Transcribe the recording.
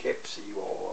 Kept see you all.